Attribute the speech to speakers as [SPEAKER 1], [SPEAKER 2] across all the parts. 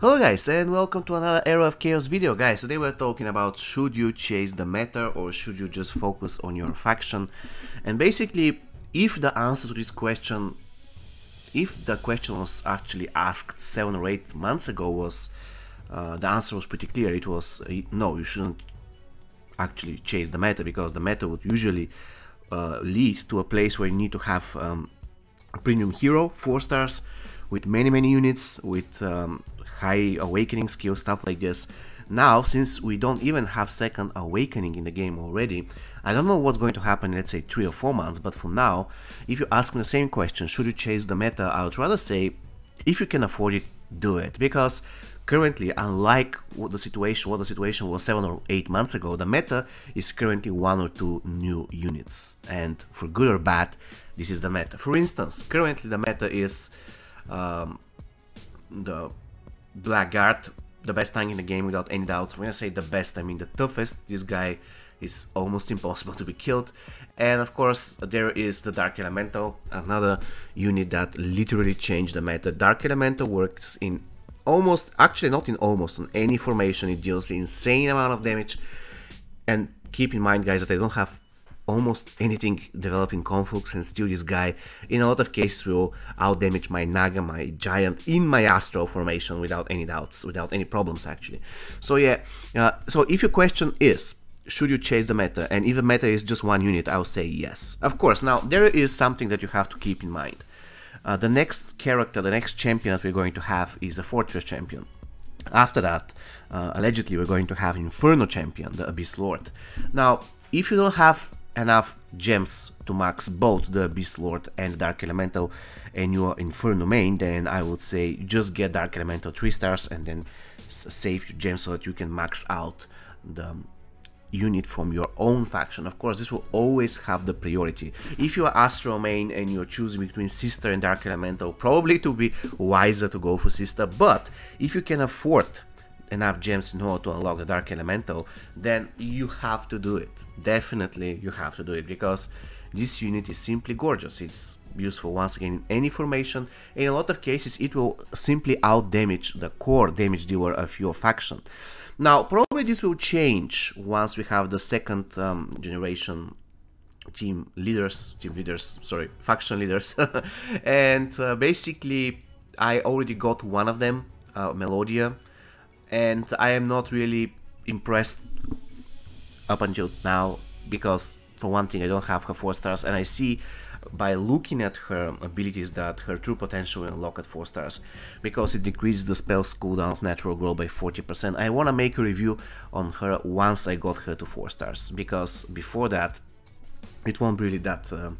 [SPEAKER 1] Hello guys and welcome to another Era of Chaos video guys. Today we're talking about should you chase the meta or should you just focus on your faction and basically if the answer to this question if the question was actually asked 7 or 8 months ago was uh, the answer was pretty clear it was uh, no you shouldn't actually chase the meta because the meta would usually uh, lead to a place where you need to have um, a premium hero 4 stars with many many units with um, high awakening skill, stuff like this. Now, since we don't even have second awakening in the game already, I don't know what's going to happen let's say 3 or 4 months, but for now, if you ask me the same question, should you chase the meta, I would rather say, if you can afford it, do it, because currently, unlike what the situation what the situation was 7 or 8 months ago, the meta is currently 1 or 2 new units, and for good or bad, this is the meta. For instance, currently the meta is um, the Blackguard, the best tank in the game without any doubts. When I say the best, I mean the toughest. This guy is almost impossible to be killed. And of course, there is the Dark Elemental, another unit that literally changed the meta. Dark Elemental works in almost, actually not in almost, on any formation. It deals insane amount of damage. And keep in mind, guys, that I don't have almost anything developing conflux and still this guy in a lot of cases will outdamage my Naga, my Giant in my Astral formation without any doubts, without any problems actually. So yeah, uh, so if your question is, should you chase the meta? And if the meta is just one unit, I'll say yes. Of course, now there is something that you have to keep in mind. Uh, the next character, the next champion that we're going to have is a Fortress champion. After that, uh, allegedly, we're going to have Inferno champion, the Abyss Lord. Now, if you don't have enough gems to max both the Abyss Lord and Dark Elemental and your Inferno main, then I would say just get Dark Elemental 3 stars and then save your gems so that you can max out the unit from your own faction. Of course, this will always have the priority. If you are Astro main and you're choosing between Sister and Dark Elemental, probably to be wiser to go for Sister, but if you can afford enough gems in order to unlock the Dark Elemental, then you have to do it. Definitely you have to do it, because this unit is simply gorgeous. It's useful once again in any formation. In a lot of cases it will simply out damage the core damage dealer of your faction. Now probably this will change once we have the second um, generation team leaders, team leaders, sorry, faction leaders. and uh, basically I already got one of them, uh, Melodia, and I am not really impressed up until now because for one thing I don't have her 4 stars and I see by looking at her abilities that her true potential will unlock at 4 stars because it decreases the spell's cooldown of natural growth by 40%. I want to make a review on her once I got her to 4 stars because before that it won't really that uh,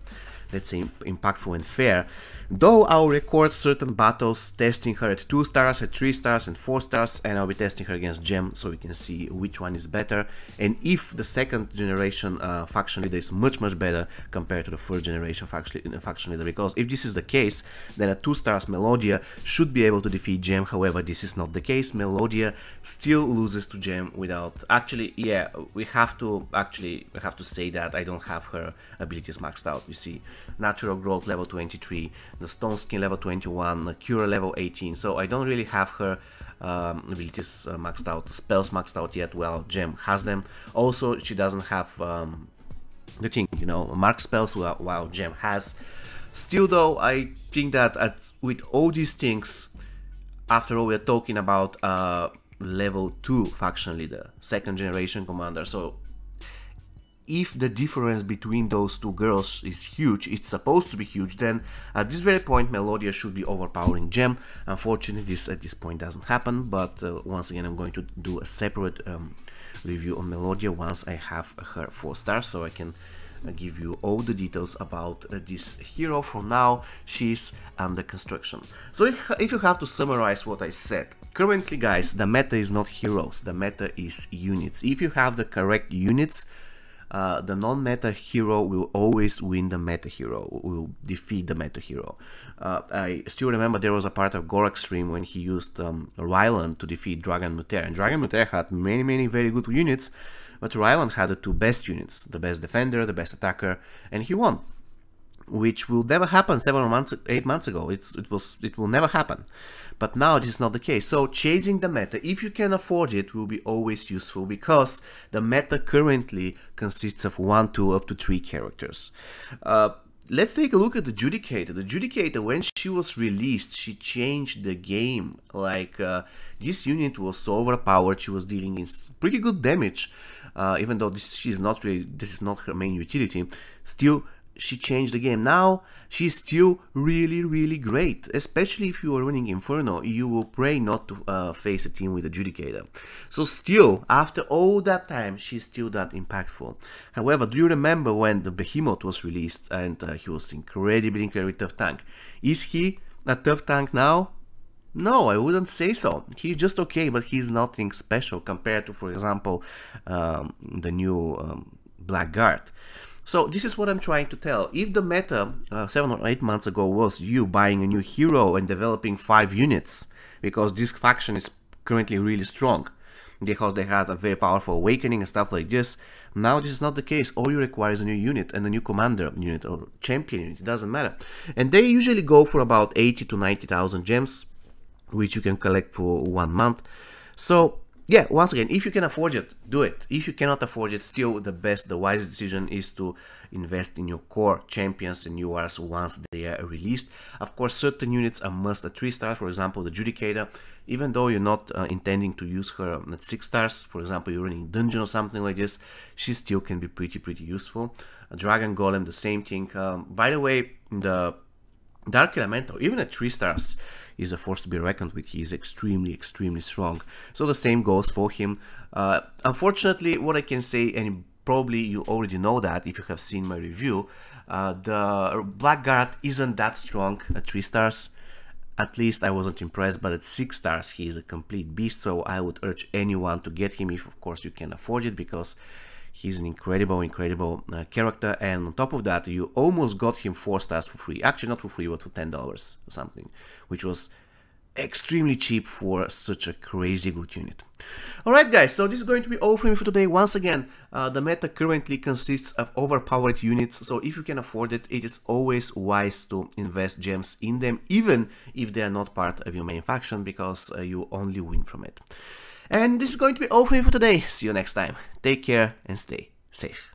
[SPEAKER 1] let's say, impactful and fair. Though I'll record certain battles testing her at 2 stars, at 3 stars and 4 stars and I'll be testing her against Gem so we can see which one is better. And if the second generation uh, faction leader is much much better compared to the first generation faction, faction leader. Because if this is the case then a 2 stars Melodia should be able to defeat Gem. However this is not the case. Melodia still loses to Gem without actually yeah we have to actually we have to say that I don't have her abilities maxed out you see natural growth level 23, the stone skin level 21, the cure level 18. So I don't really have her um, abilities uh, maxed out, spells maxed out yet. Well, Gem has them. Also, she doesn't have um, the thing, you know, mark spells while, while Gem has. Still, though, I think that at, with all these things, after all, we're talking about uh, level 2 faction leader, second generation commander. So if the difference between those two girls is huge, it's supposed to be huge, then at this very point Melodia should be overpowering Gem. Unfortunately, this at this point doesn't happen, but uh, once again I'm going to do a separate um, review on Melodia once I have her 4 stars, so I can uh, give you all the details about uh, this hero. For now, she's under construction. So if, if you have to summarize what I said, currently guys, the meta is not heroes, the meta is units. If you have the correct units, uh, the non-meta hero will always win the meta hero, will defeat the meta hero. Uh, I still remember there was a part of Gorak stream when he used um, Ryland to defeat Dragon Muter, and Dragon Muter had many, many very good units, but Ryland had the two best units, the best defender, the best attacker, and he won. Which will never happen seven months, eight months ago. It's, it was, it will never happen. But now this is not the case. So chasing the meta, if you can afford it, will be always useful because the meta currently consists of one, two, up to three characters. Uh, let's take a look at the Judicator. The Judicator, when she was released, she changed the game. Like, uh, this unit was so overpowered, she was dealing in pretty good damage. Uh, even though this she's not really, this is not her main utility. Still, she changed the game. Now she's still really, really great. Especially if you are running Inferno, you will pray not to uh, face a team with Adjudicator. So still, after all that time, she's still that impactful. However, do you remember when the Behemoth was released and uh, he was incredibly, incredibly tough tank? Is he a tough tank now? No, I wouldn't say so. He's just okay, but he's nothing special compared to, for example, um, the new um, Blackguard. So this is what I'm trying to tell. If the meta uh, 7 or 8 months ago was you buying a new hero and developing 5 units, because this faction is currently really strong, because they had a very powerful awakening and stuff like this, now this is not the case. All you require is a new unit and a new commander unit or champion unit, it doesn't matter. And they usually go for about 80 to 90,000 gems, which you can collect for one month. So yeah, once again, if you can afford it, do it. If you cannot afford it, still the best, the wisest decision is to invest in your core champions and URs once they are released. Of course, certain units are must at 3 stars, for example, the Judicator, even though you're not uh, intending to use her at 6 stars, for example, you're running dungeon or something like this, she still can be pretty, pretty useful. A Dragon Golem, the same thing. Um, by the way, the Dark Elemental, even at 3 stars, is a force to be reckoned with. He is extremely, extremely strong. So the same goes for him. Uh, unfortunately, what I can say, and probably you already know that if you have seen my review, uh, the Blackguard isn't that strong at 3 stars. At least I wasn't impressed, but at 6 stars he is a complete beast, so I would urge anyone to get him if of course you can afford it, because He's an incredible, incredible uh, character, and on top of that, you almost got him 4 stars for free. Actually, not for free, but for $10 or something, which was extremely cheap for such a crazy good unit. Alright guys, so this is going to be all from me for today. Once again, uh, the meta currently consists of overpowered units, so if you can afford it, it is always wise to invest gems in them, even if they are not part of your main faction, because uh, you only win from it. And this is going to be all for me for today. See you next time. Take care and stay safe.